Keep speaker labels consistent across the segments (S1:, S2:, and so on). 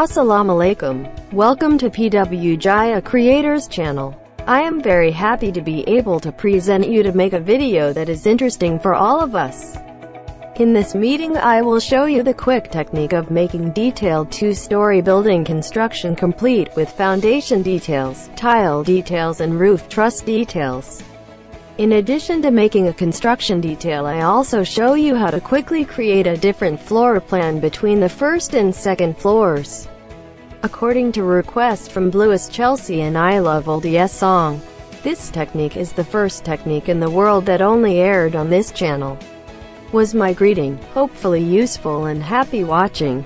S1: Assalamu alaikum. Welcome to PW Jaya Creators channel. I am very happy to be able to present you to make a video that is interesting for all of us. In this meeting I will show you the quick technique of making detailed two-story building construction complete with foundation details, tile details and roof truss details. In addition to making a construction detail I also show you how to quickly create a different floor plan between the first and second floors. According to request from Bluest Chelsea and I Love Oldies song, this technique is the first technique in the world that only aired on this channel. Was my greeting, hopefully useful and happy watching.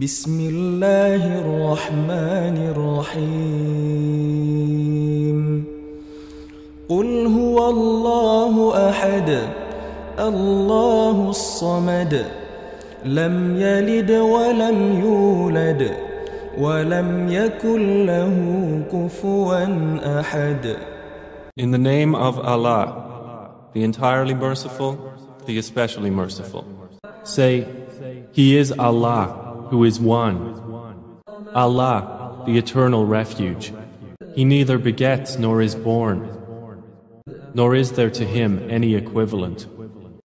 S2: بسم الله الرحمن الرحيم قل هو الله أحد الله الصمد لم يلد ولم يولد ولم يكن له كفوا أحد
S3: In the name of Allah, the entirely merciful, the especially merciful. Say, He is Allah, who is one. Allah, the eternal refuge. He neither begets nor is born, nor is there to him any equivalent.